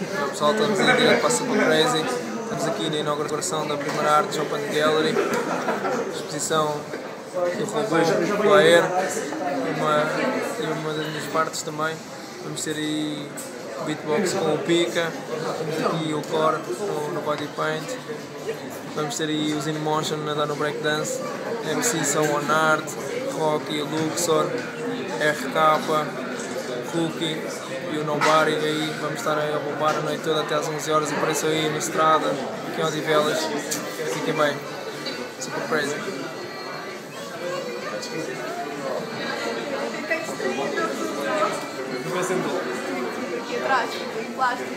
O pessoal, estamos aí direto para Crazy. Estamos aqui na inauguração da primeira arte Open Gallery. Exposição do robô do Aer e uma, uma das minhas partes também. Vamos ter aí beatbox com o Pika, temos aqui o Core no, no Body Paint, vamos ter aí os InMotion a dar no breakdance, MC São on Art, Rocky, Luxor, RK, Cookie e o Nobody aí vamos estar a bombar a noite toda até às 11 horas apareçam aí na estrada, aqui em Odivelas, fiquem bem, super crazy. Aqui atrás, em plástico.